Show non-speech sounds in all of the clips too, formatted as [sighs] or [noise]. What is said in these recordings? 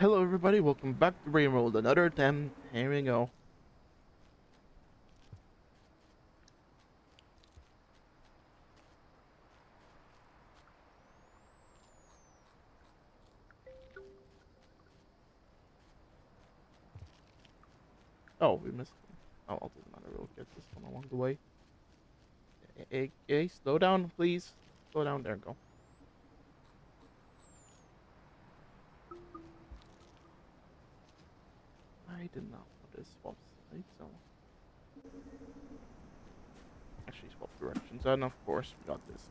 hello everybody, welcome back to Rain World, another attempt, here we go. Oh, we missed. Oh, it doesn't matter. We'll get this one along the way. Hey, hey, slow down, please. Slow down. There, go. I did not want to swap sides, so actually swap directions, and of course we got this.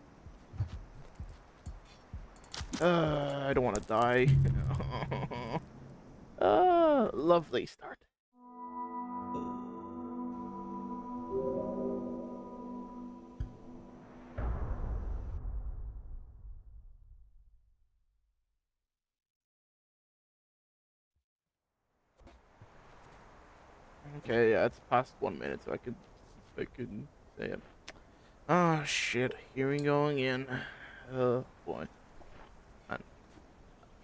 Uh, I don't want to die. [laughs] uh, lovely start. Okay, yeah, it's past one minute, so I could, I could say it. Oh shit, here we go again. Oh boy. Man.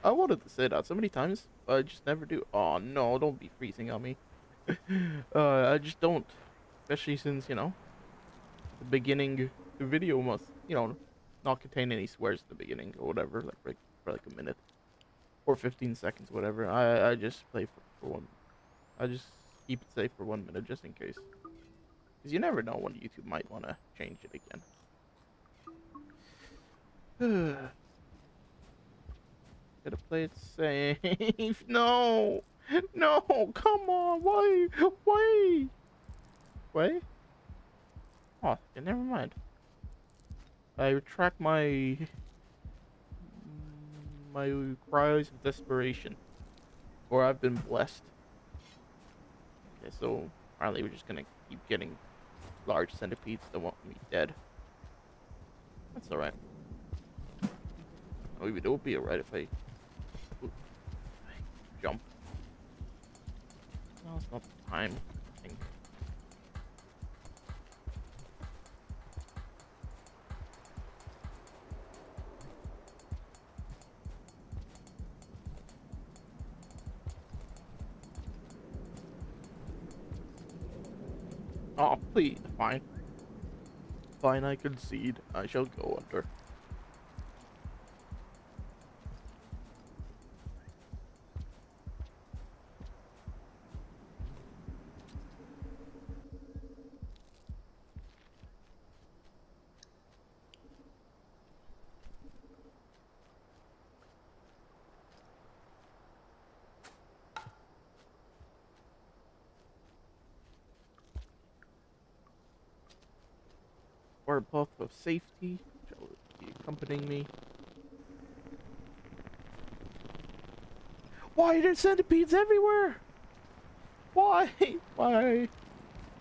I wanted to say that so many times, but I just never do. Oh no, don't be freezing on me. [laughs] uh, I just don't. Especially since, you know, the beginning, the video must, you know, not contain any swears at the beginning or whatever, like, like for like a minute. Or 15 seconds, whatever. I, I just play for, for one. I just keep it safe for one minute just in case. Because you never know when YouTube might want to change it again. [sighs] Gotta play it safe. [laughs] No! No! Come on! Why? Why? Wait? Oh, yeah, never mind. I retract my... my cries of desperation. Or I've been blessed. Okay, so apparently we're just gonna keep getting large centipedes that want me dead. That's alright. Oh, it would be alright if I, jump. No, it's not the time. Oh, please, fine. Fine, I concede. I shall go under. Safety, shall be accompanying me. Why are there centipedes everywhere? Why? [laughs] Why?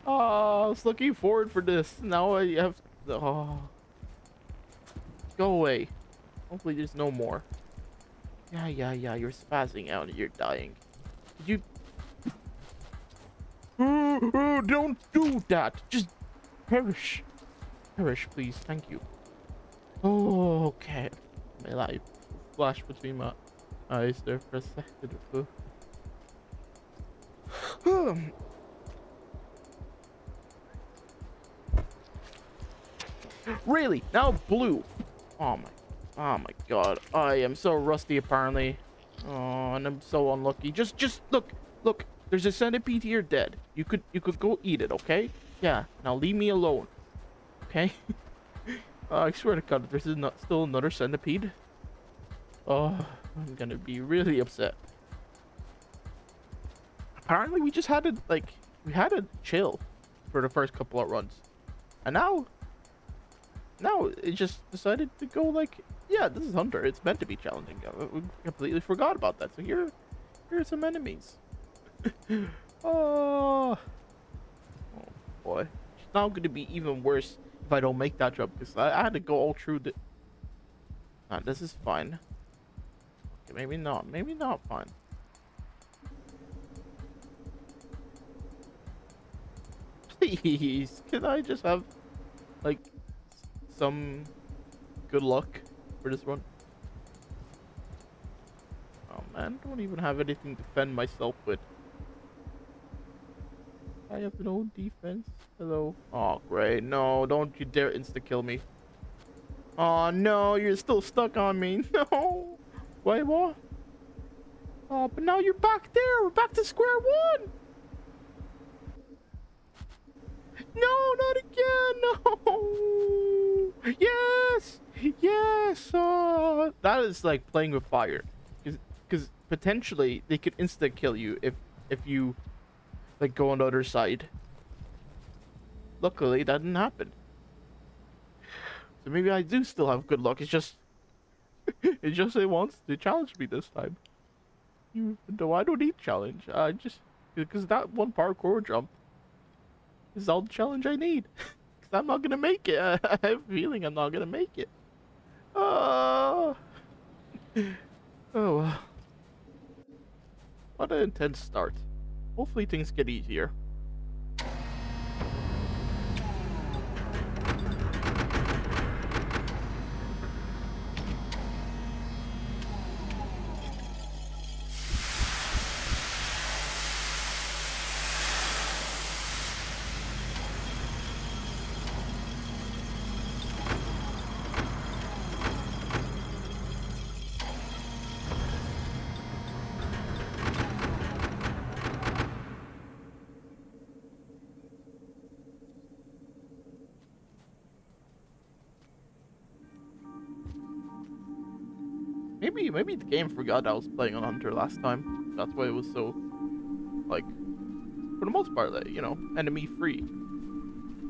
Oh, I was looking forward for this. Now I have. Oh. Go away. Hopefully there's no more. Yeah, yeah, yeah. You're spazzing out you're dying. Did you? [laughs] Don't do that. Just perish. Perish, please. Thank you. Oh, okay. My life flashed between my eyes there for a second. [sighs] really? Now blue? Oh my, oh my god. I am so rusty apparently. Oh, and I'm so unlucky. Just, just look, look. There's a centipede here dead. You could, you could go eat it, okay? Yeah. Now leave me alone. Okay. uh, [laughs] I swear to God, this is not still another centipede. Oh, I'm gonna be really upset. Apparently, we just had to like we had to chill for the first couple of runs, and now, now it just decided to go like, yeah, this is Hunter. It's meant to be challenging. Uh, We completely forgot about that. So here, here are some enemies. [laughs] oh, oh boy, it's now going to be even worse if I don't make that jump because I, I had to go all through the. Nah, this is fine. Okay, maybe not. Maybe not fine. [laughs] Please, can I just have like some good luck for this run? Um, man. Don't even have anything to defend myself with. I have no defense. Hello. Oh, great. No, don't you dare insta-kill me. Oh, no, you're still stuck on me. [laughs] No. Wait, what? Oh, but now you're back there. We're back to square one. No, not again. No. [laughs] Yes. Yes. Uh, that is like playing with fire. Because potentially they could insta kill you if if you like go on the other side. Luckily, that didn't happen. So maybe I do still have good luck. It's just... [laughs] it just it wants to challenge me this time. Even though I don't need challenge, I just because that one parkour jump is all the challenge I need. [laughs] Because I'm not gonna make it. [laughs] I have a feeling I'm not gonna make it. Oh, oh well. What an intense start. Hopefully things get easier. Game forgot I was playing on Hunter last time. That's why it was so like for the most part, like, you know, enemy free.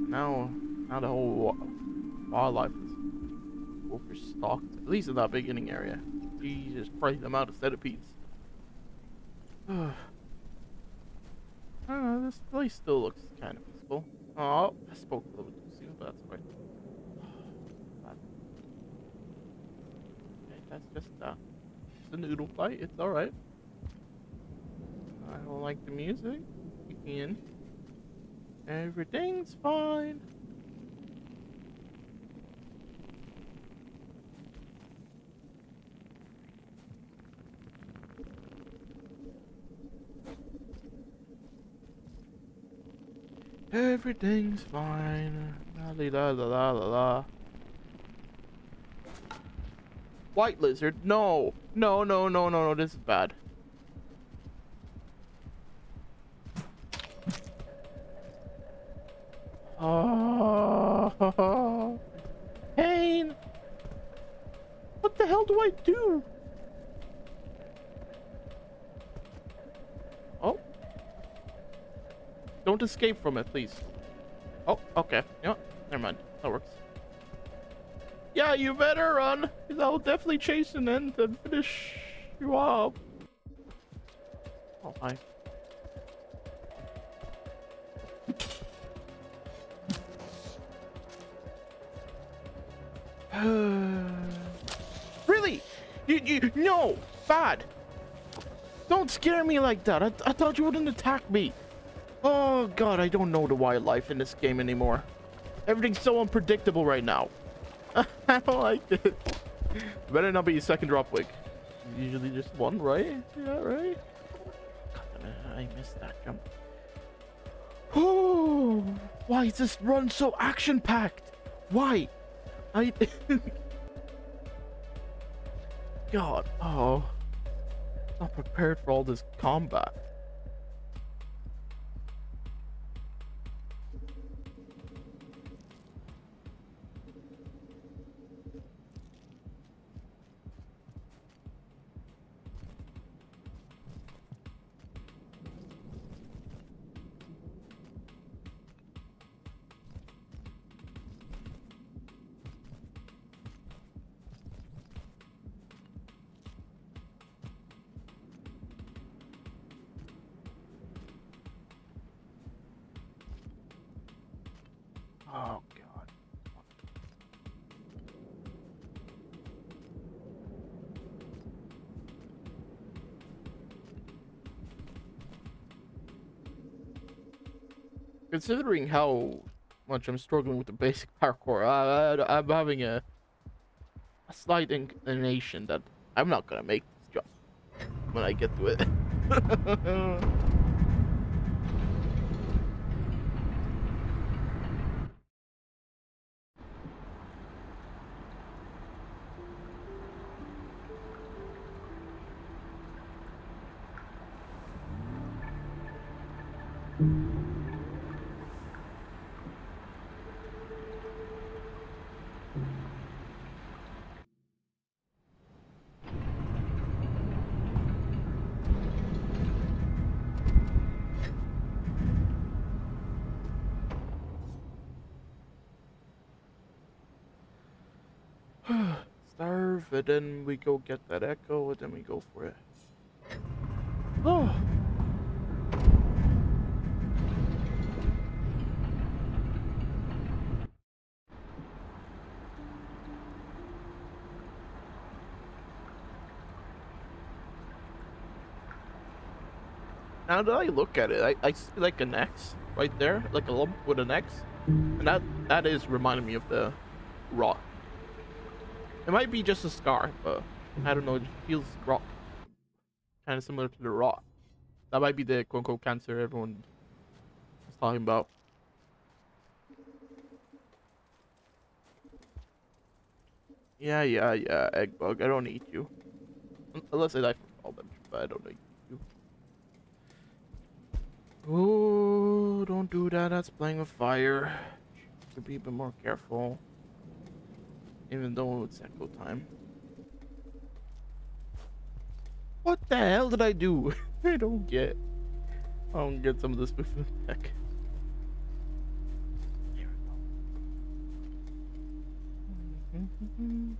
Now now the whole wildlife is overstocked. At least in that beginning area. Jesus Christ, the amount of centipedes. I don't know, this place still looks kind of peaceful. Oh, I spoke a little bit too soon, but that's right. That's just uh, just a noodle fly. It's all right. I don't like the music. Again, everything's fine. Everything's fine. La la la la la la. White lizard. No. No, no, no, no, no. This is bad. Oh. Pain. What the hell do I do? Oh. Don't escape from it, please. Oh, okay. Yeah, never mind. That works. Yeah, you better run, I'll definitely chase an end and finish you up. Oh, hi. [sighs] really? You, you, no, bad. Don't scare me like that. I, I thought you wouldn't attack me. Oh god, I don't know the wildlife in this game anymore. Everything's so unpredictable right now. [laughs] I don't like it. Better not be a second Dropwig. Usually just one, right? Yeah, right? God, I missed that jump. Oh, [gasps] why is this run so action-packed? Why? I... [laughs] God, oh. Not prepared for all this combat. Considering how much I'm struggling with the basic [laughs] parkour, I, I'm having a, a slight inclination that I'm not gonna make this jump. when I get to it. [laughs] Then we go get that echo, and then we go for it. Oh. [sighs] Now that I look at it, I, I see like an X right there, like a lump with an X, and that that is reminding me of the rot. It might be just a scar, but I don't know. It feels rot, kind of similar to the rot. That might be the quote unquote cancer everyone was talking about. Yeah, yeah, yeah, egg bug. I don't eat you. Unless I die from fall damage, but I don't eat you. Oh, don't do that. That's playing with fire. Should be a bit more careful. Even though it's echo time. What the hell did I do? [laughs] I don't get. I don't get some of this movement back. There we go.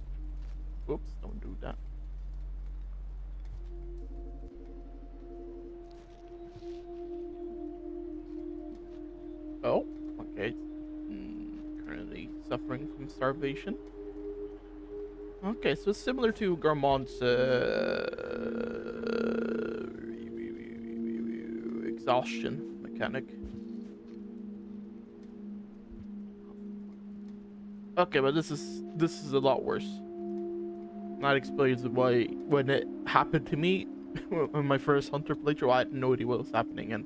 Whoops, don't do that. Oh, okay. Mm, currently suffering from starvation. Okay, so it's similar to Gourmand's uh, exhaustion mechanic. Okay, but this is this is a lot worse. That explains why when it happened to me [laughs] in my first hunter playthrough, I had no idea what was happening, and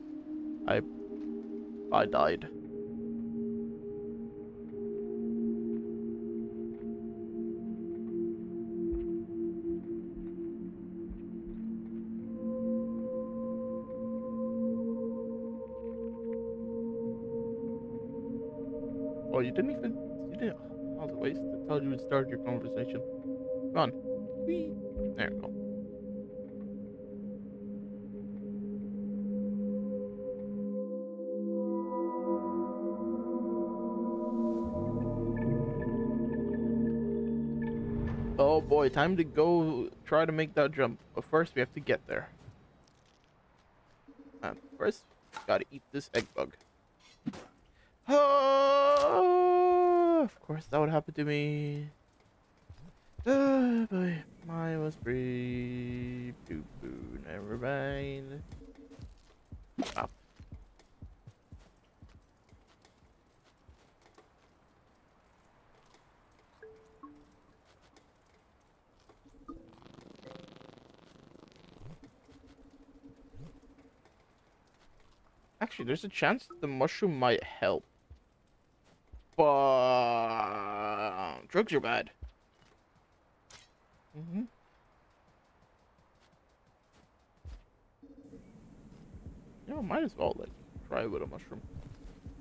I I died. Oh, you didn't even. You didn't. Oh, the waste. I told you to start your conversation. On. Whee. There we go. Oh boy, time to go try to make that jump. But first, we have to get there. And first, gotta eat this egg bug. Oh, course, that would happen to me. [sighs] Oh boy, mine was free. Poo poo, never mind. Up. Actually, there's a chance the mushroom might help. But drugs are bad. Mm-hmm. Yeah, might as well like try a a mushroom.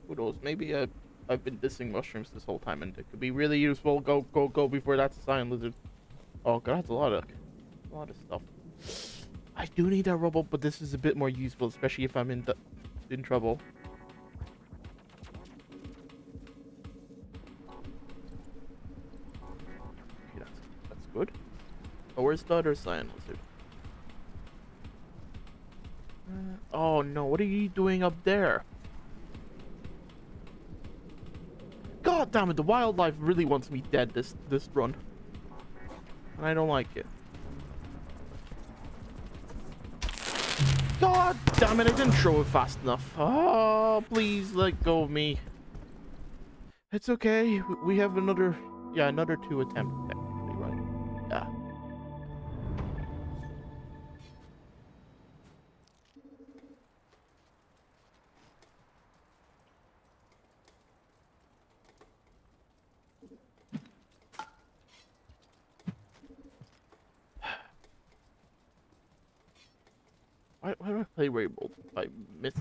Who knows? Maybe uh, I've been dissing mushrooms this whole time, and it could be really useful. Go, go, go! Before that's a cyan lizard. Oh god, that's a lot of, a lot of stuff. I do need that robot, but this is a bit more useful, especially if I'm in the, in trouble. Where's the other oh no, what are you doing up there? God damn it, the wildlife really wants me dead this this run. And I don't like it. God damn it, I didn't throw it fast enough. Oh, please let go of me. It's okay. We have another, yeah, another two attempts do I miss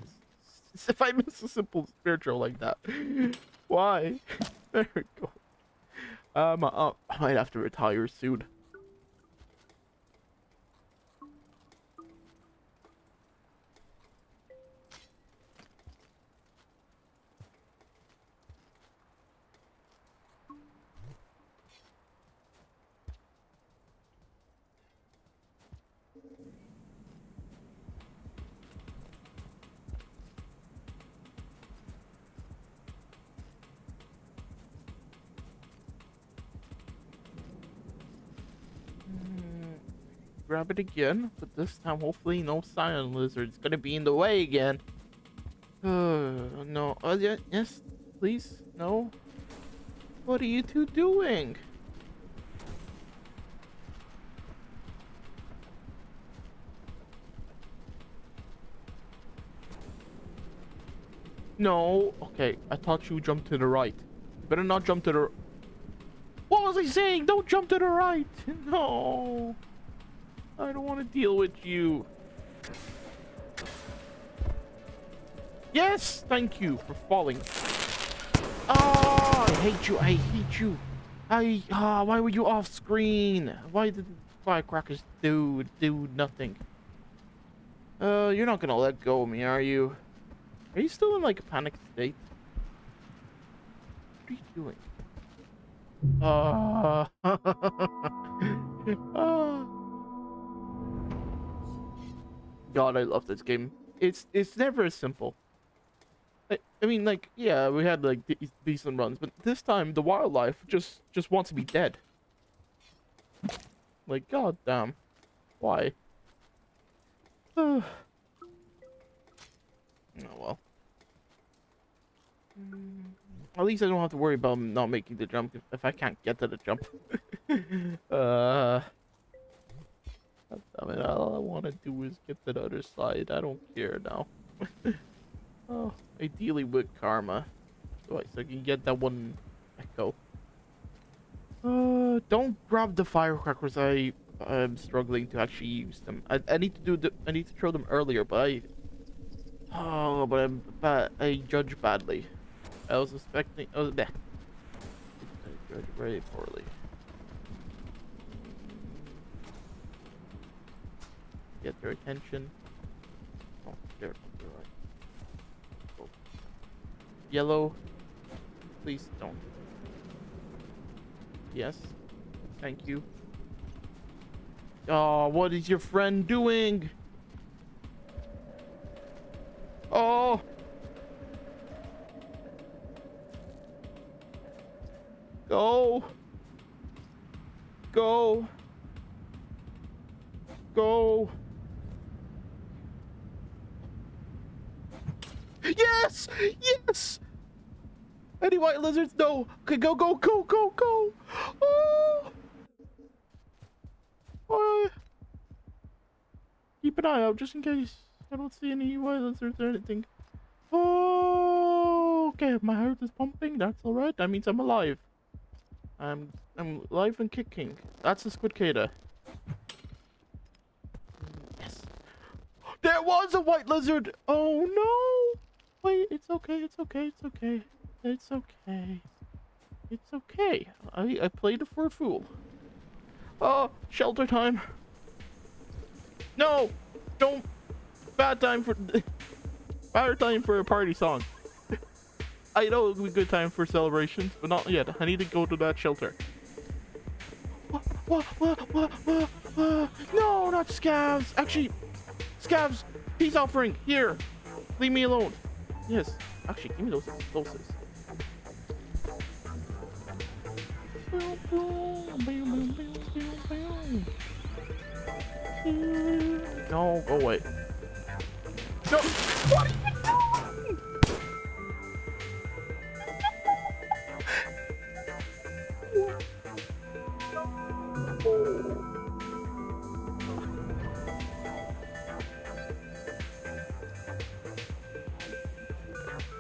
[laughs] if I miss a simple spiritual like that? [laughs] Why? [laughs] there we go. Um, I might have to retire soon. Grab it again, but this time hopefully no silent lizard's gonna be in the way again. Uh, no. Uh, yeah, yes, please, no. What are you two doing? No. Okay, I thought you jumped to the right. better not jump to the... What was I saying? Don't jump to the right. [laughs] No. I don't want to deal with you. Yes! Thank you for falling. Oh, I hate you. I hate you. I, ah, oh, why were you off screen? Why did firecrackers do, do nothing? Uh, you're not gonna let go of me, are you? Are you still in, like, a panic state? What are you doing? Uh, uh [laughs] God, I love this game. It's it's never as simple. I, I mean, like, yeah, we had like de decent runs, but this time the wildlife just just wants to be dead. Like, god damn, why? [sighs] oh well. At least I don't have to worry about not making the jump if, I can't get to the jump. [laughs] uh. I mean, all I want to do is get that other side. I don't care now. [laughs] oh, ideally with karma. So I can get that one echo. Uh, don't grab the firecrackers. I am struggling to actually use them. I, I need to do the. I need to throw them earlier, but I. Oh, but I'm bad. I judge badly. I was expecting. Oh, bleh. I judge very poorly. Get their attention. Oh, there, you're. Oh. Yellow, please don't. Yes, thank you. Oh, what is your friend doing? Oh! Go! Go! Go! Yes! Any white lizards? No. Okay, go, go, go, go, go. Oh! oh. Keep an eye out just in case. I don't see any white lizards or anything. Oh, okay. My heart is pumping. That's all right. That means I'm alive. I'm I'm alive and kicking. That's a squidcada. Yes. There was a white lizard. Oh no. Wait, it's okay, it's okay, it's okay. It's okay. It's okay. I, I played it for a fool. Oh, shelter time. No! Don't! Bad time for... [laughs] Bad time for a party song. [laughs] I know it would be a good time for celebrations, but not yet. I need to go to that shelter. What, what, what, No, not scavs. Actually, scavs, peace offering. Here. Leave me alone. Yes. Actually, give me those explosives. No, go away. No! What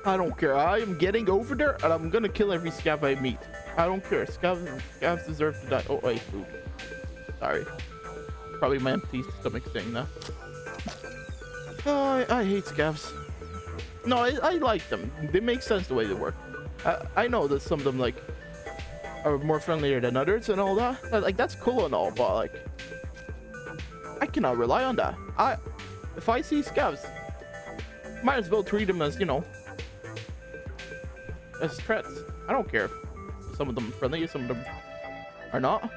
I don't care. I am getting over there and I'm gonna kill every scav I meet. I don't care. Scavs, scavs deserve to die. Oh, wait, food. Sorry. Probably my empty stomach saying that. Oh, I, I hate scavs. No, I, I like them. They make sense the way they work. I, I know that some of them like are more friendlier than others and all that. Like that's cool and all, but like I cannot rely on that. I if I see scavs, might as well treat them as you know as threats. I don't care. Some of them friendly, some of them are not.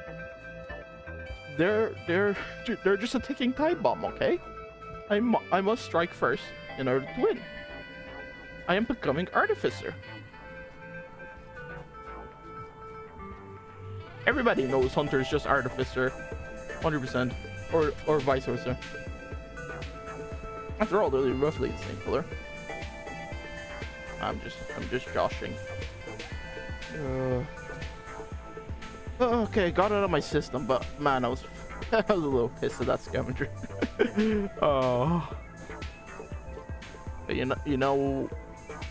They're they're they're just a ticking time bomb, okay? I, mu I must strike first in order to win. I am becoming artificer. Everybody knows Hunter is just artificer, 100%, or or vice versa. After all, they're roughly the same color. I'm just I'm just joshing. Uh, okay, got it out of my system, but man, I was [laughs] I was a little pissed at that scavenger. [laughs] oh. But you know, you know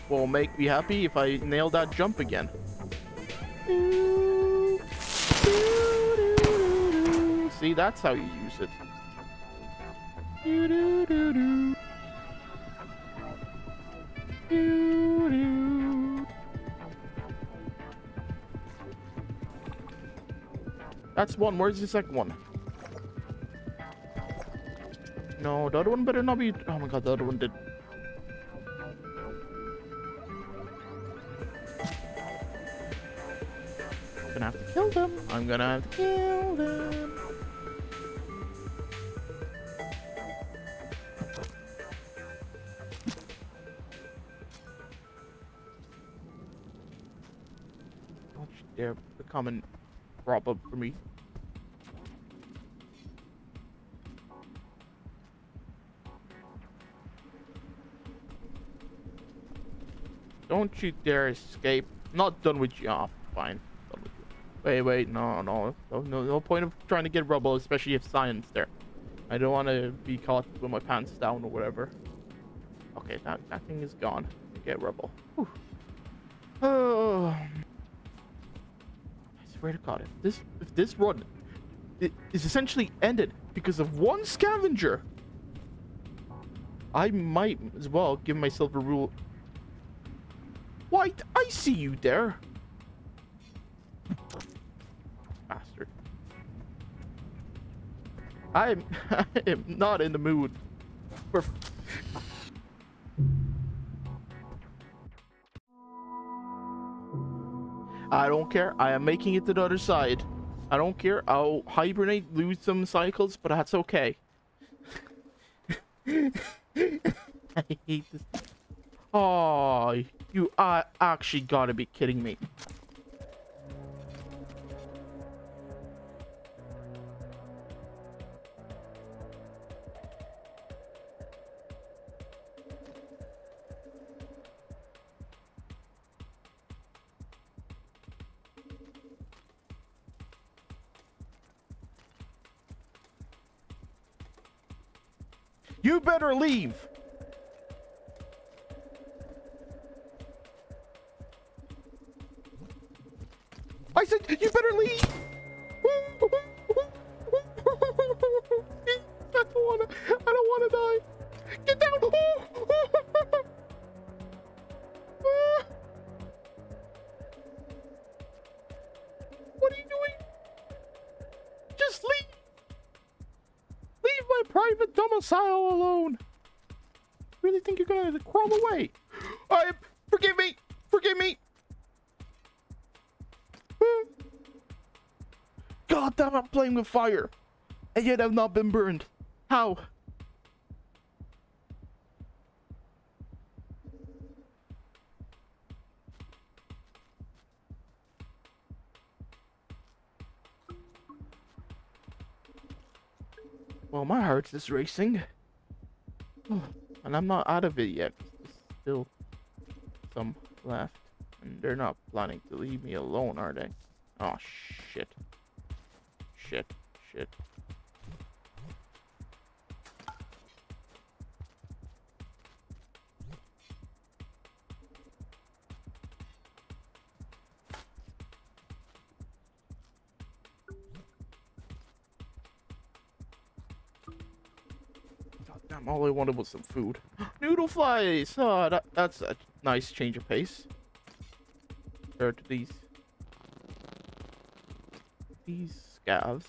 will make me happy if I nail that jump again. See, that's how you use it. That's one. Where's the second one? No, the other one better not be... Oh my god, the other one did... I'm gonna have to kill them. I'm gonna have to kill them. Don't becoming problem for me. Don't you dare escape. not done with you. Oh, fine. You. Wait, wait, no, no, no, no, no point of trying to get rubble, especially if science there. I don't want to be caught with my pants down or whatever. Okay, that, that thing is gone. Get rubble. Whew. [sighs] Oh. Swear to God, if this if this run is essentially ended because of one scavenger, I might as well give myself a rule White, I see you there. Bastard. I am, [laughs] I am not in the mood for... I don't care. I am making it to the other side. I don't care. I'll hibernate, lose some cycles, but that's okay. [laughs] I hate this. Oh, you are actually gotta be kidding me. Leave. I said, you better leave. [laughs] I don't wanna, I don't wanna die. Really think you're gonna crawl away? I, forgive me. Forgive me. God damn, I'm playing with fire. And yet I've not been burned. How? Well, my heart is racing. [sighs] Oh. And I'm not out of it yet. There's still some left. And they're not planning to leave me alone, are they? Oh, shit shit, shit. All I wanted was some food. [gasps] Noodle flies! Oh, ah, that, that's a nice change of pace. Compared to these... These scavs.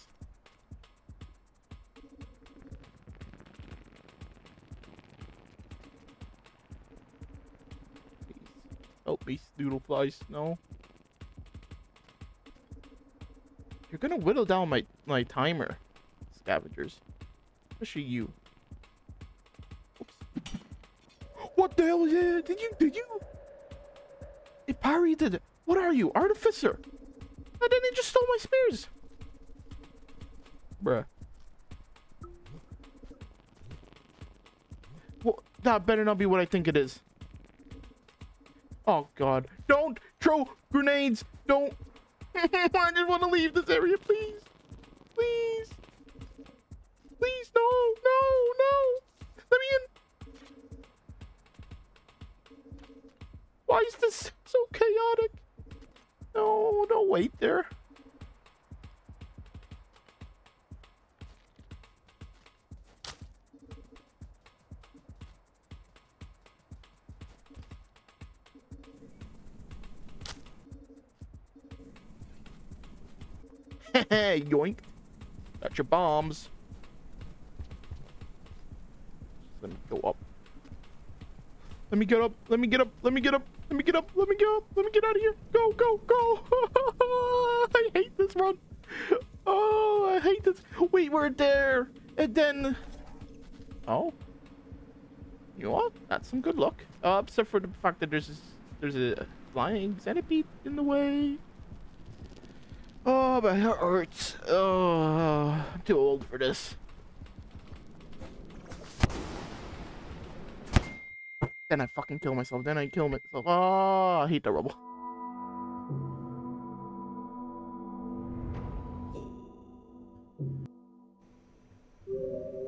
Oh, me, noodle flies. No. You're gonna whittle down my, my timer, scavengers. Especially you. What the hell? Yeah, did you? Did you? If Parry did it. What are you? Artificer? And then he just stole my spears. Bruh. Well, that better not be what I think it is. Oh god. Don't throw grenades. Don't. [laughs] I just want to leave this area, please. Please. Please, no, no, no. Why is this so chaotic? No, don't wait there. Hey, [laughs] yoink. Got your bombs. Let me go up. Let me get up. Let me get up. Let me get up. Let me get up. Let me get up. Let me get out of here. Go, go, go. [laughs] I hate this run. Oh, I hate this. We were there. And then... Oh. You what? That's some good luck. Uh, except for the fact that there's this, there's a flying centipede in the way. Oh, my heart hurts. Oh, I'm too old for this. Then I fucking kill myself. Then I kill myself. Oh, I hate the rubble.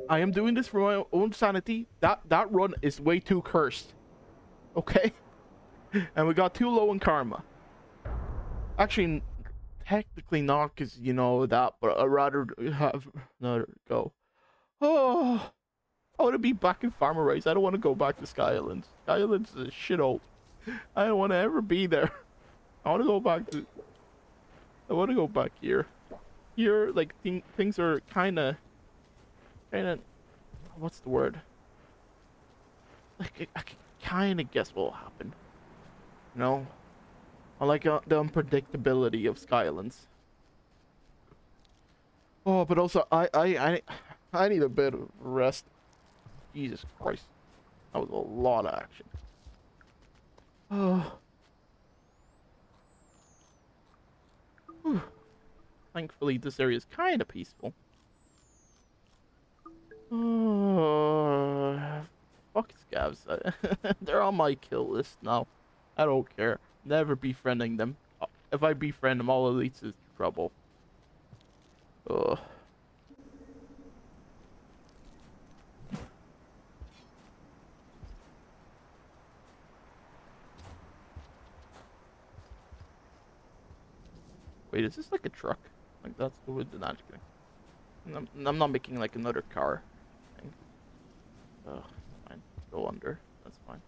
I am doing this for my own sanity. That that run is way too cursed. Okay? [laughs] And we got too low in karma. Actually, technically not because you know that, but I'd rather have another go. [sighs] Oh, I want to be back in Farm Arrays. I don't want to go back to Sky Islands. Sky Islands is a shithole. I don't want to ever be there. I want to go back to. I want to go back here. Here, like th things are kind of, kind of, what's the word? Like I, I can kind of guess what will happen. You know, I like uh, the unpredictability of Skylands. Oh, but also I I I I need a bit of rest. Jesus Christ, that was a lot of action. [sighs] Oh. Thankfully, this area is kind of peaceful. [sighs] Fuck scavs. [laughs] They're on my kill list now. I don't care. Never befriending them. If I befriend them, all it leads to trouble. Ugh. Wait, is this like a truck? Like that's the wood? Not just kidding. I'm, I'm not making like another car. Thing. Ugh, fine. Go under. That's fine.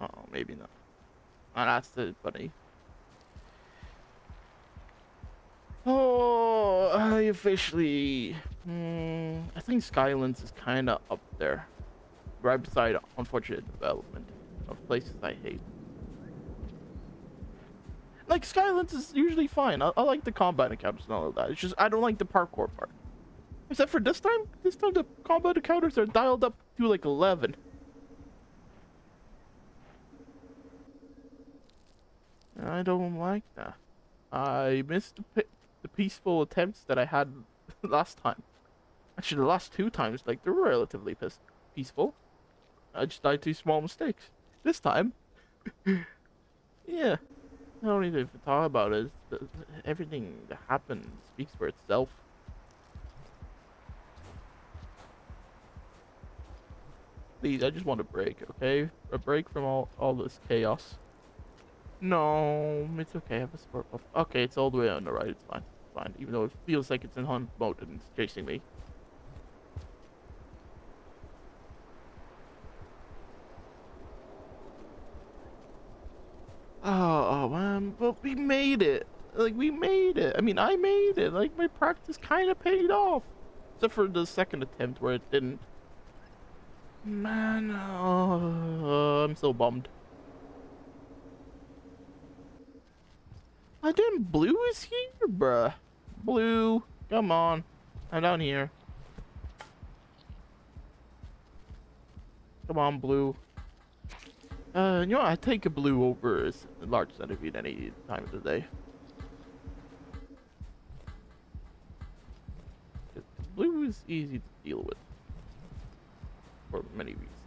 Oh, maybe not. Oh, that's the bunny. Oh, I officially. Hmm, I think Skylands is kind of up there, right beside unfortunate development of places I hate. Like Skylands is usually fine. I, I like the combat encounters and all of that. It's just I don't like the parkour part. Except for this time, this time the combat encounters are dialed up to like 11. I don't like that. I missed the, the peaceful attempts that I had [laughs] last time. Actually, the last two times, like, they were relatively peaceful. I just died to small mistakes. This time, [laughs] yeah. I don't need to talk about it. The, uh, everything that happened speaks for itself. Please, I just want a break, okay? A break from all, all this chaos. No, it's okay. I have a spore puff. Okay, it's all the way on the right. It's fine. It's fine. Even though it feels like it's in hunt mode and it's chasing me. Oh, oh, man, but we made it. Like, we made it. I mean, I made it. Like, my practice kind of paid off. Except for the second attempt where it didn't. Man, oh, I'm so bummed. I didn't. Blue is here, bruh. Blue, come on. I'm down here. Come on, Blue. Uh, you know, I take a blue over a large centipede any time of the day. Blue is easy to deal with. For many reasons.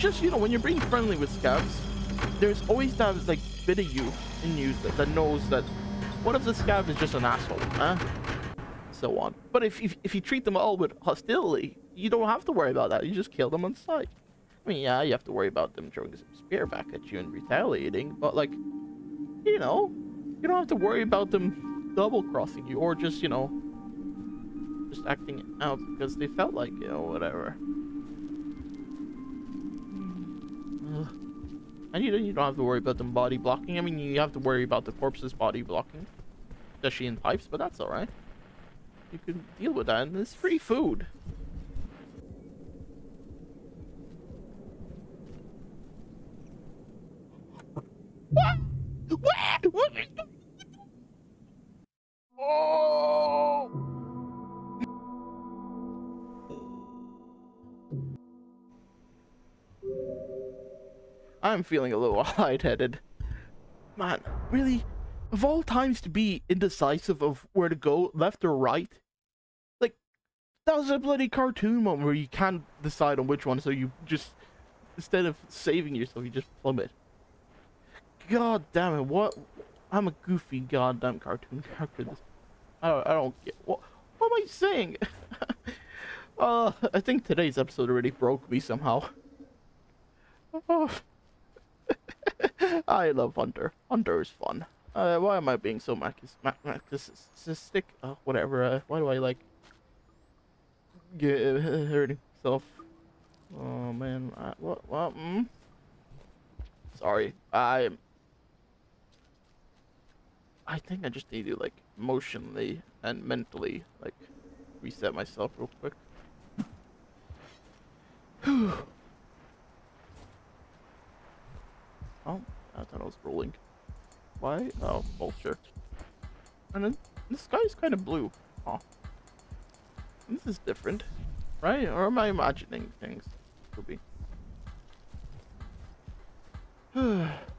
Just you know when you're being friendly with scavs, there's always that like bit of you in you that, that knows that what if the scav is just an asshole, huh? So on. But if, if if you treat them all with hostility, you don't have to worry about that. You just kill them on sight. I mean, yeah, you have to worry about them throwing some spear back at you and retaliating, but like, you know, you don't have to worry about them double crossing you or just you know, just acting out because they felt like it or whatever. And you, you don't have to worry about them body blocking. I mean, you have to worry about the corpse's body blocking. Especially in pipes, but that's alright. You can deal with that, and it's free food. [laughs] What? What? What? Oh! I'm feeling a little [laughs] lightheaded. Man, really? Of all times to be indecisive of where to go, left or right? Like, that was a bloody cartoon moment where you can't decide on which one, so you just, instead of saving yourself, you just plummet. God damn it, what? I'm a goofy goddamn cartoon character. I don't, I don't get, what, what am I saying? [laughs] uh, I think today's episode already broke me somehow. [laughs] Oh. I love Hunter. Hunter is fun. Uh, why am I being so machistic? Uh, whatever. Uh, why do I like get hurting myself? Oh man, I, what? What? Mm? Sorry, I. I think I just need to like emotionally and mentally like reset myself real quick. [sighs] Oh, I thought I was rolling. Why? Oh, vulture. And then the sky is kind of blue. Oh. This is different, right? Or am I imagining things? Could be. [sighs]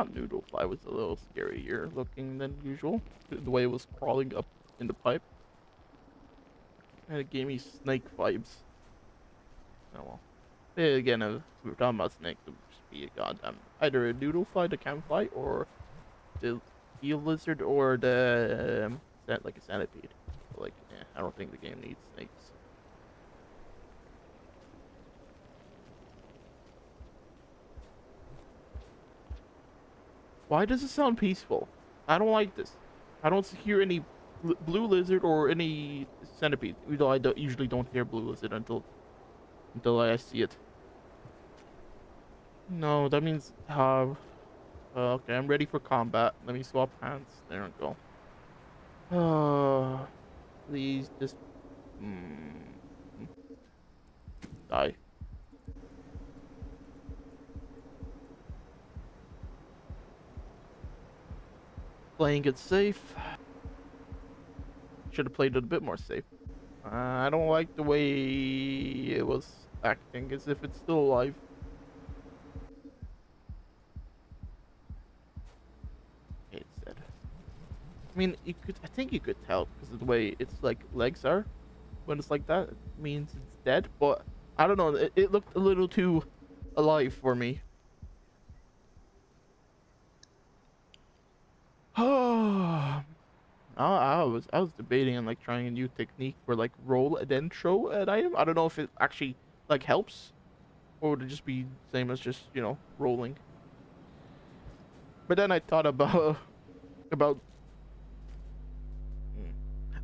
That noodle fly was a little scarier looking than usual. The way it was crawling up in the pipe. And it gave me snake vibes. Oh well. Again, if we were talking about snakes, it would just be a goddamn either a noodle fly that can fly, or the eel lizard, or the um, like a centipede. like, yeah, I don't think the game needs snakes. Why does it sound peaceful? I don't like this. I don't hear any blue lizard or any centipede. Though I don't, usually don't hear blue lizard until until I see it. No, that means uh, uh, okay, I'm ready for combat. Let me swap hands. There we go. Uh, please just mm, die. Playing it safe. Should have played it a bit more safe. Uh, I don't like the way it was acting as if it's still alive. It's dead. I mean, you could. I think you could tell because of the way its like legs are. When it's like that, it means it's dead. But I don't know. It, it looked a little too alive for me. Oh, I was I was debating on like trying a new technique for like roll and then throw an item. I don't know if it actually like helps, or would it just be same as just you know rolling. But then I thought about [laughs] about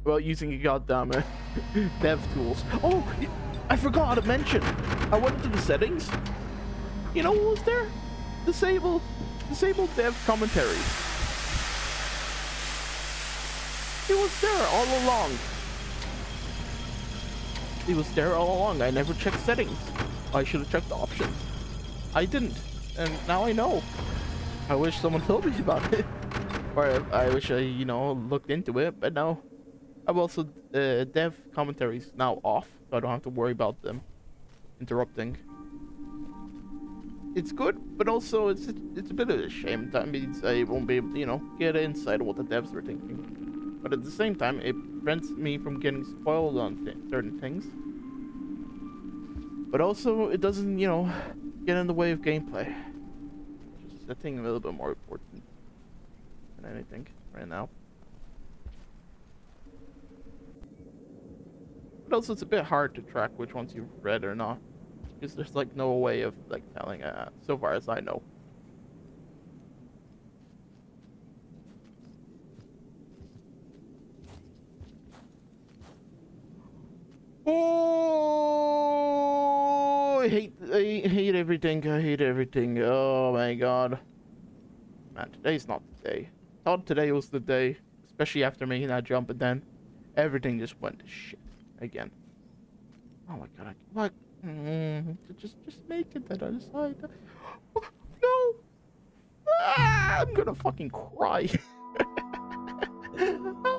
about using a goddamn uh, [laughs] dev tools. Oh, I forgot to mention. I went into the settings. You know what was there? Disable, disable dev commentaries. He was there all along. He was there all along. I never checked settings. I should have checked the options. I didn't. And now I know. I wish someone told me about it. [laughs] or I wish I, you know, looked into it. But now, I've also, uh, dev commentaries now off. So I don't have to worry about them interrupting. It's good, but also it's it's a bit of a shame. That means I won't be able to, you know, get inside of what the devs are thinking. But at the same time, it prevents me from getting spoiled on th certain things. But also, it doesn't, you know, get in the way of gameplay. Just a thing a little bit more important than anything right now. But also, it's a bit hard to track which ones you've read or not. Because there's, like, no way of, like, telling, uh, so far as I know. Oh, I hate, I hate everything. I hate everything. Oh my god. Man, today's not the day. Thought today was the day, especially after making that jump, but then everything just went to shit again. Oh my god! I, what? Mm, just, just make it that I decide. [gasps] no. Ah, I'm gonna fucking cry. [laughs] [laughs]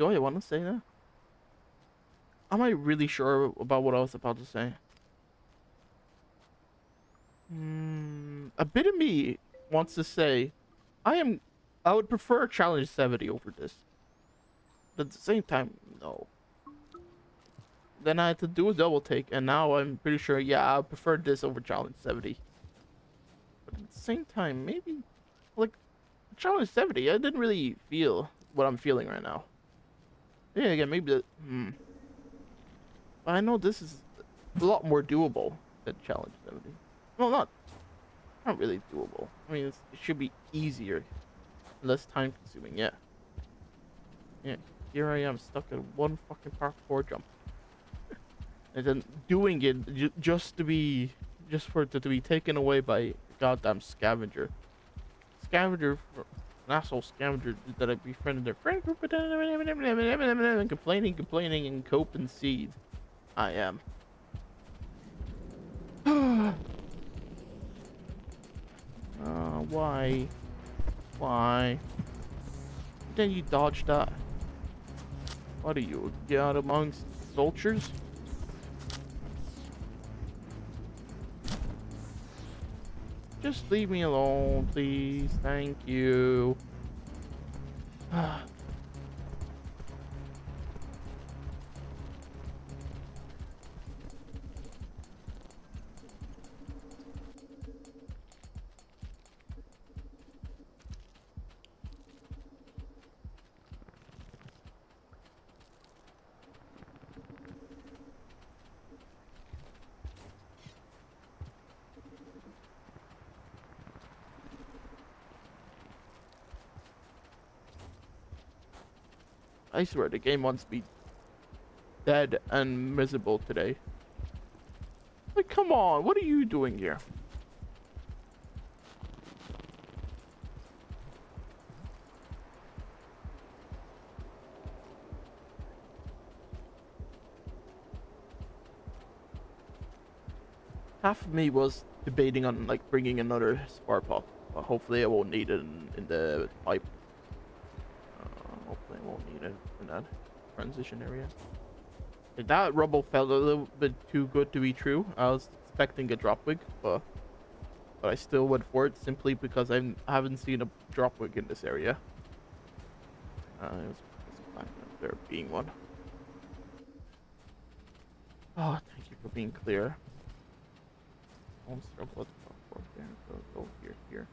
Do I want to say that? Am I really sure about what I was about to say? Mm, a bit of me wants to say, I am, I would prefer Challenge 70 over this. But at the same time, no. Then I had to do a double take, and now I'm pretty sure, yeah, I prefer this over Challenge 70. But at the same time, maybe, like, Challenge 70, I didn't really feel what I'm feeling right now. Yeah, yeah, maybe the, hmm. I know this is a lot more doable than Challenge 70. Well, not, not really doable. I mean, it should be easier, less time consuming, yeah. Yeah, here I am stuck at one fucking parkour jump. [laughs] and then doing it just to be, just for it to, to be taken away by goddamn scavenger. Scavenger an asshole scavenger that I befriended their friend group, [laughs] complaining, complaining, and cope and seed. I am. [sighs] uh, why? Why? Then you dodge that. What are you, a god amongst soldiers? Just leave me alone, please. Thank you. [sighs] I swear, the game wants me dead and miserable today. Like, come on, what are you doing here? Half of me was debating on like bringing another spark pop, but hopefully I won't need it in, in the pipe. Hopefully I won't need it in that transition area. That rubble felt a little bit too good to be true. I was expecting a Dropwig, but but I still went for it simply because I'm, I haven't seen a Dropwig in this area. Uh, it was, there being one. Oh, thank you for being clear. There, go, go here, here.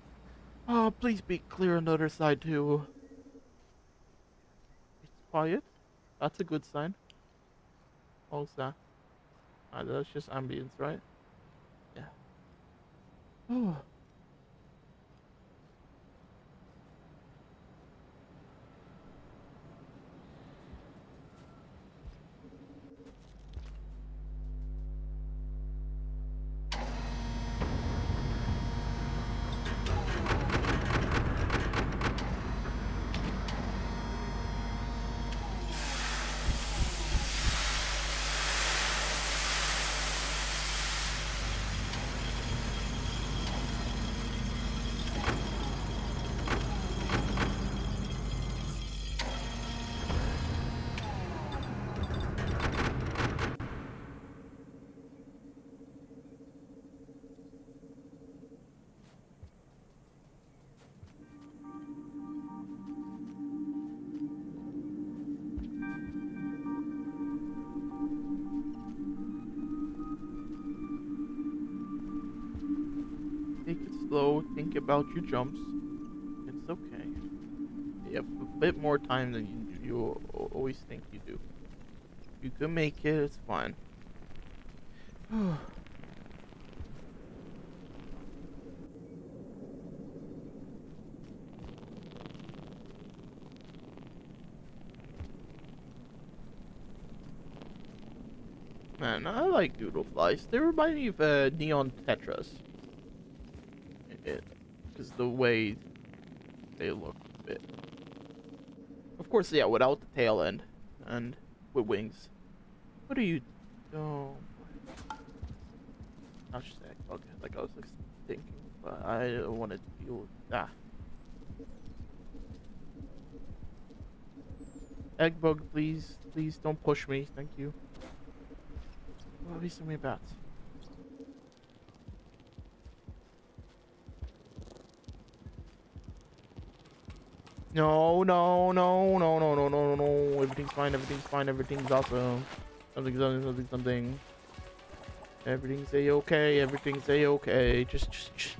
Oh, please be clear on the other side too. Quiet. That's a good sign. What's that? Ah, that's just ambience, right? Yeah. [sighs] [sighs] Oh. Slow. Think about your jumps. It's okay. You have a bit more time than you, you always think you do. You can make it. It's fine. [sighs] Man, I like noodle flies. They remind me of uh, neon tetras the way they look a bit. Of course, yeah, without the tail end and with wings. What are you? Oh, was just okay, like I was like, thinking, but I don't want to deal with that. Egg bug, please, please don't push me. Thank you. Well, at least so many bats. No, no, no, no, no, no, no, no, Everything's fine, everything's fine, everything's awesome. Something, something, something, something. Everything's a-okay, everything's a-okay. Just, just, just,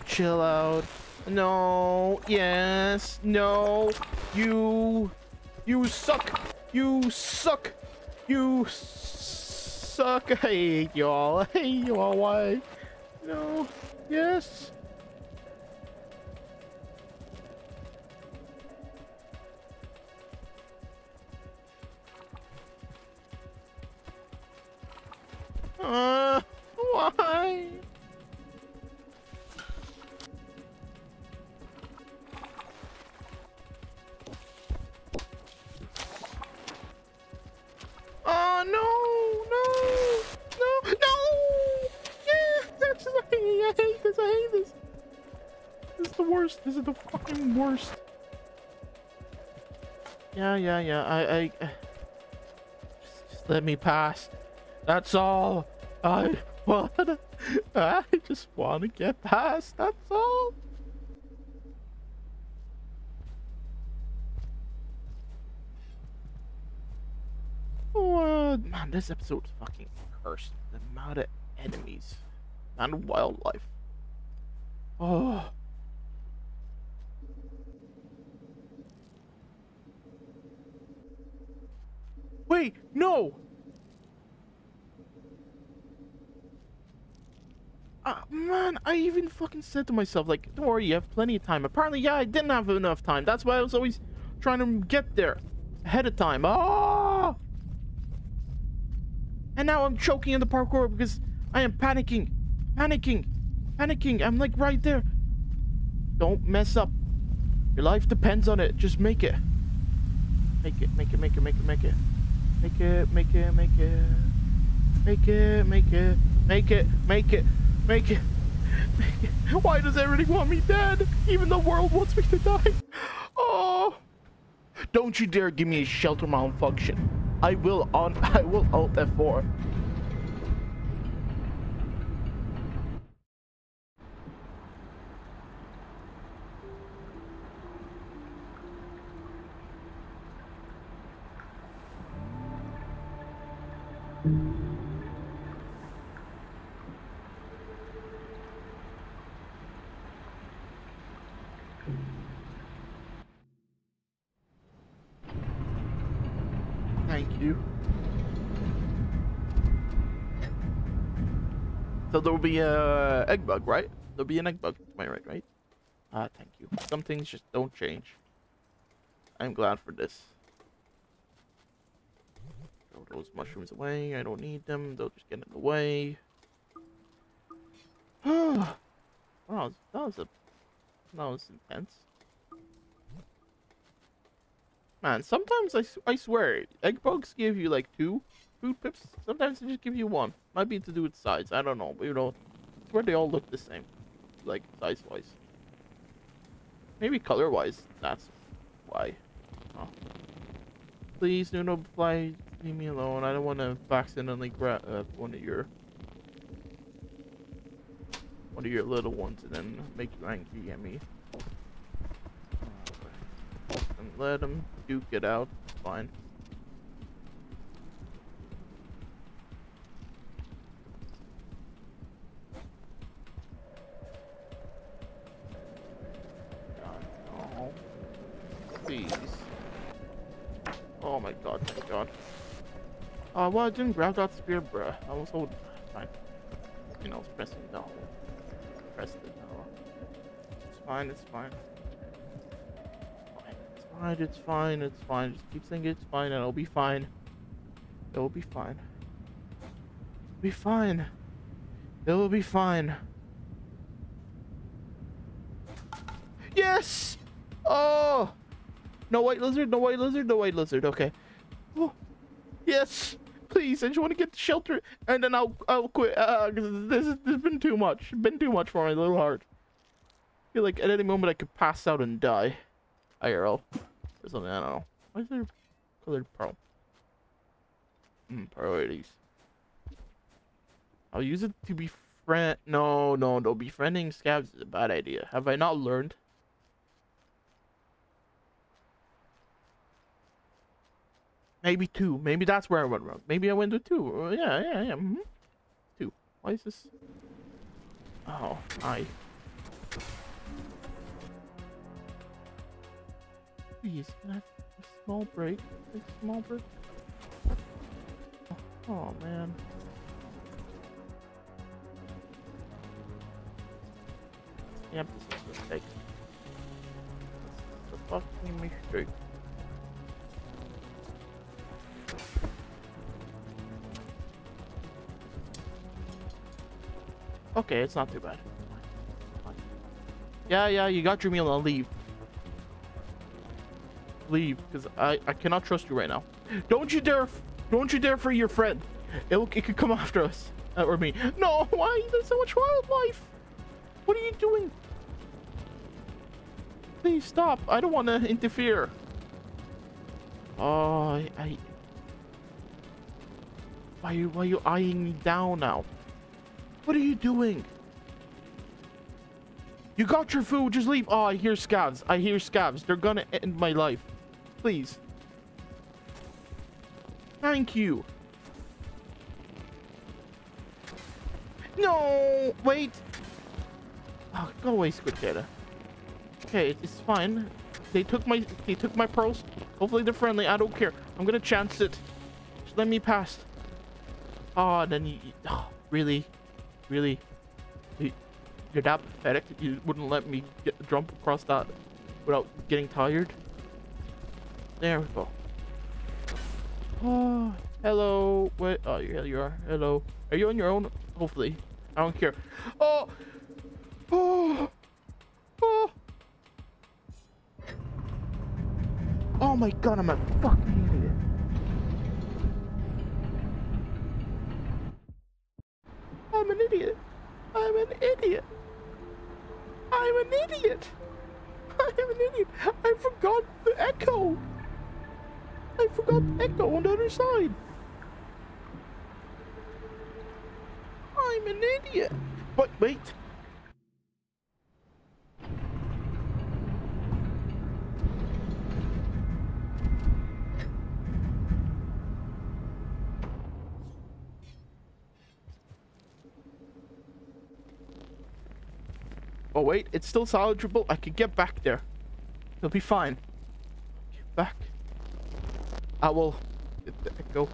just chill out. No, yes, no. You, you suck. You suck. You suck. [laughs] I hate y'all. I hate y'all. Why? No, yes. Uh, why? Oh no, no, no, no! Yeah, that's I hate this. I hate this. This is the worst. This is the fucking worst. Yeah, yeah, yeah. I, I. Just, just let me pass. That's all. I wanna. I just wanna get past. That's all. Oh, Man, this episode's fucking cursed. The amount of enemies and wildlife. Oh. Wait, no! Uh, man, I even fucking said to myself, like, don't worry, you have plenty of time. Apparently, yeah, I didn't have enough time. That's why I was always trying to get there ahead of time. Ah! And now I'm choking in the parkour because I am panicking, panicking, panicking. I'm like right there. Don't mess up. Your life depends on it. Just make it. Make it, make it, make it, make it, make it. Make it, make it, make it. Make it, make it, make it, make it, make it. Why does everybody want me dead? Even the world wants me to die. Oh. Don't you dare give me a shelter malfunction. I will on [laughs] I will alt F4. Thank you. So there will be a egg bug, right? There'll be an egg bug. to my right, right? Ah, thank you. Some things just don't change. I'm glad for this. Throw those mushrooms away. I don't need them. They'll just get in the way. [sighs] wow, that was, a that was intense. Man, sometimes I, I swear, egg bugs give you like two food pips. Sometimes they just give you one. Might be to do with size. I don't know. But you know, swear they all look the same. Like, size wise. Maybe color wise. That's why. Please, noodle fly, leave me alone. I don't want to accidentally grab uh, one of your. One of your little ones and then make you angry at me. And let him duke it out. Fine. Well, I didn't grab that spear, bruh. I was holding. Fine. You know, I was pressing no. Pressed it, no. It's fine, it's fine. It's fine, it's fine, it's fine. Just keep saying it's fine and it'll be fine. It'll be fine. Be fine. It will be fine. Yes! Oh! No white lizard, no white lizard, no white lizard. Okay. Oh. Yes! Please, I just want to get to shelter and then I'll I'll quit. Uh, 'cause this, is, this has been too much. Been too much for my little heart. I feel like at any moment I could pass out and die. IRL. Or something, I don't know. Why is there colored pearl? Hmm, priorities. I'll use it to befriend. No, no, no. Befriending scabs is a bad idea. Have I not learned? Maybe two. Maybe that's where I went wrong. Maybe I went to two. Uh, Yeah, yeah, yeah. mhm. Two. Why is this? Oh, hi. Please, can I have a small break? A small break? Oh, man. Yep, this is a mistake. Is a fucking mistake. Okay, it's not too bad. Yeah, yeah, you got your meal. Now leave. Leave, because I I cannot trust you right now. Don't you dare! Don't you dare free your friend. It will, it could come [laughs] after us uh, or me. No, why? There's so much wildlife. What are you doing? Please stop. I don't want to interfere. Oh, I, I. Why are you why are you eyeing me down now? What are you doing? You got your food, just leave. Oh, I hear scavs. I hear scavs. They're gonna end my life. Please. Thank you. No, wait. Oh, go away, Squidcada. Okay, it's fine. They took my they took my pearls. Hopefully they're friendly. I don't care. I'm gonna chance it. Just let me pass. Oh, then you, oh, really, really, you, you're that pathetic. You wouldn't let me get jump across that without getting tired. There we go. Oh, [sighs] hello. Wait. Oh, yeah, you are. Hello. Are you on your own? Hopefully. I don't care. [gasps] Oh. [sighs] Oh. Oh. [sighs] Oh my god, I'm a fucking I'm an idiot. I'm an idiot. I'm an idiot. [laughs] I'm an idiot. I forgot the echo. I forgot the echo on the other side. I'm an idiot. But wait. Oh wait, it's still salvageable. I can get back there. It'll be fine. Get back. Ah, I will go.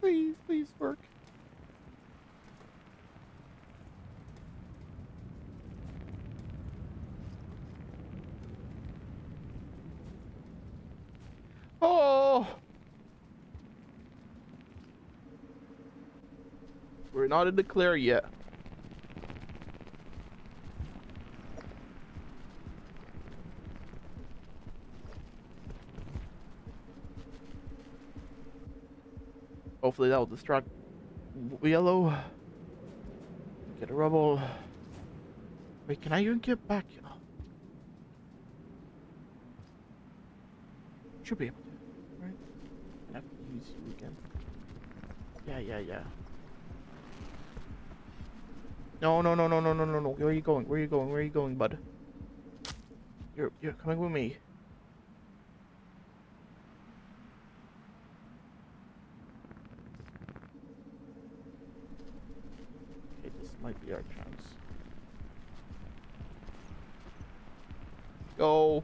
Please, please work. Oh! We're not in the clear yet. Hopefully that will distract yellow. Get a rubble. Wait, can I even get back? Oh. Should be able to, right? I have to use you again. Yeah, yeah, yeah. No, no, no, no, no, no, no, no. Where are you going? Where are you going? Where are you going, bud? You're you're coming with me. Okay, this might be our chance. Go.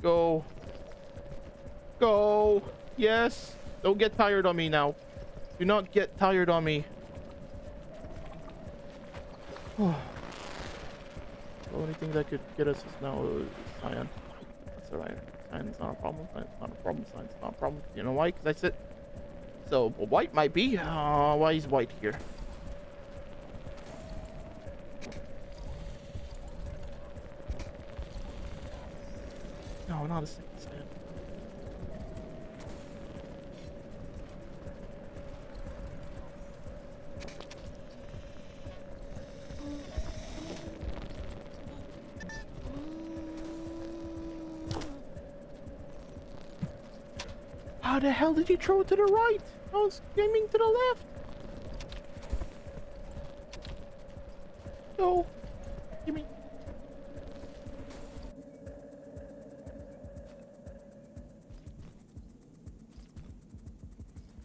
Go. Go. Yes. Don't get tired on me now. Do not get tired on me. Thing that could get us is now cyan. That's alright. Cyan's not a problem. Cyan's not a problem. Cyan's not a problem. You know why? Because I said... So, white might be. Uh, why is white here? No, not a second How the hell did you throw it to the right? I was aiming to the left. No. Gimme.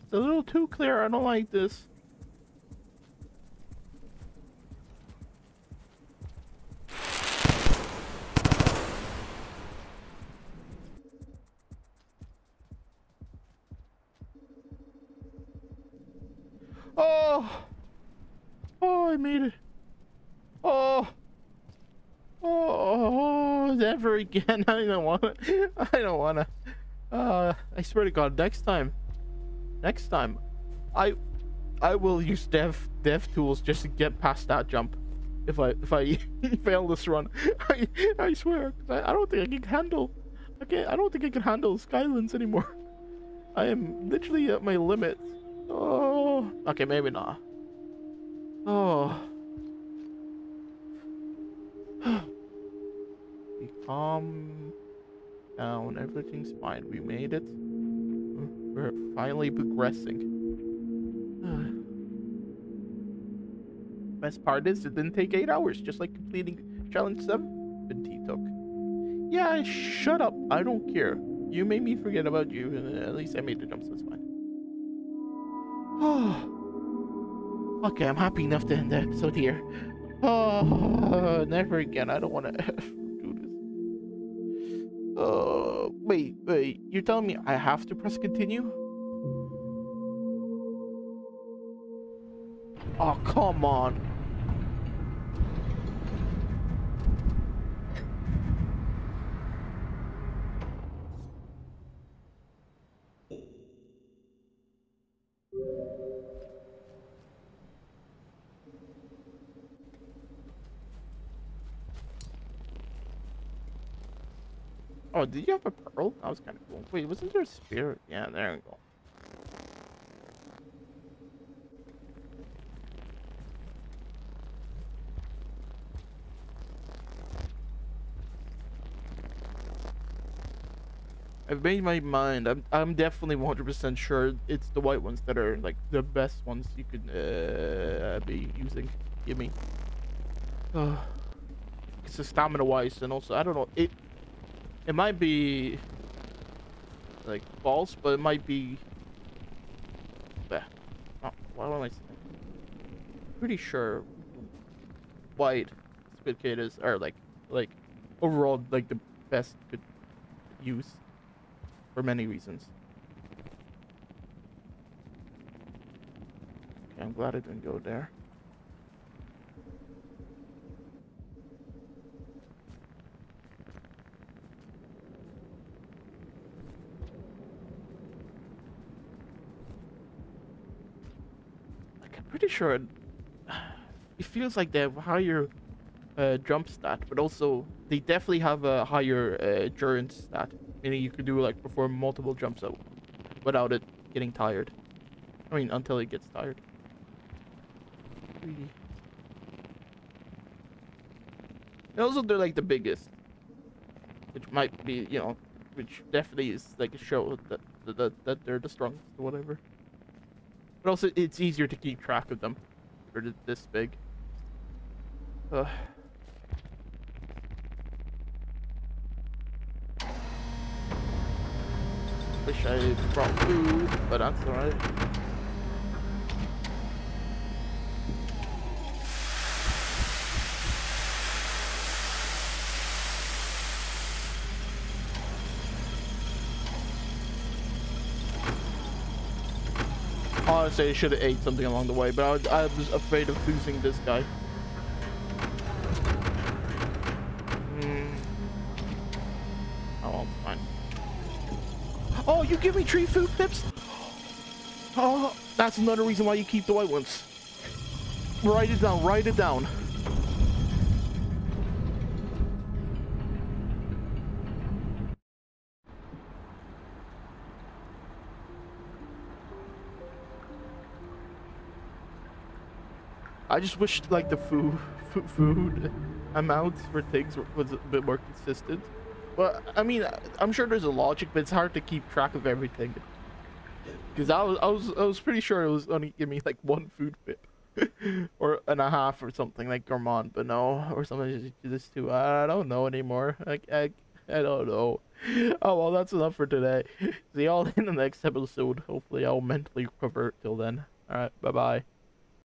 It's a little too clear. I don't like this. Again. [laughs] I don't want to. I don't want to. Uh, I swear to God, next time, next time, I, I will use dev dev tools just to get past that jump. If I if I [laughs] fail this run, [laughs] I I swear, I, I don't think I can handle. I. I don't think I can handle Skylands anymore. I am literally at my limit. Oh, okay, maybe not. Oh. Calm down. Everything's fine. We made it. We're finally progressing. [sighs] Best part is it didn't take eight hours, just like completing challenge seven T took. Yeah, shut up. I don't care. You made me forget about you, and at least I made the jump, so it's fine. Oh. [sighs] Okay, I'm happy enough to end the episode here. Oh, [sighs] never again. I don't want to. [laughs] Uh, wait, wait. You're telling me I have to press continue? Oh, come on. Oh, did you have a pearl? That was kind of cool. Wait, wasn't there a spear? Yeah, there we go. I've made my mind. I'm I'm definitely 100% sure it's the white ones that are like the best ones you could uh, be using. Give me. Uh, [sighs] it's a stamina wise, and also I don't know it. It might be like false, but it might be. Yeah. Oh, what am I saying? Pretty sure white cicadas are like like overall like the best could use for many reasons. Okay, I'm glad I didn't go there. Pretty sure it, feels like they have higher uh, jump stat, but also they definitely have a higher uh, endurance stat. Meaning you could do like perform multiple jumps out without it getting tired. I mean, until it gets tired. Really. And also, they're like the biggest, which might be, you know, which definitely is like a show that that that they're the strongest or whatever. But also, it's easier to keep track of them. They're this big. Ugh. Wish I brought food, but that's alright. Honestly, I should have ate something along the way, but I was, I was afraid of losing this guy. Hmm. Oh, Oh, you give me tree food pips? Oh, that's another reason why you keep the white ones. Write it down, write it down. I just wish like the food food amounts for things was a bit more consistent. Well, I mean, I'm sure there's a logic, but it's hard to keep track of everything. Because I was, I was, I was pretty sure it was only give me like one food bit, [laughs] or and a half or something like Gourmand, but no, or something just this too. I don't know anymore. I, I, I don't know. [laughs] Oh well, that's enough for today. [laughs] See y'all in the next episode. Hopefully, I'll mentally recover till then. All right, bye bye.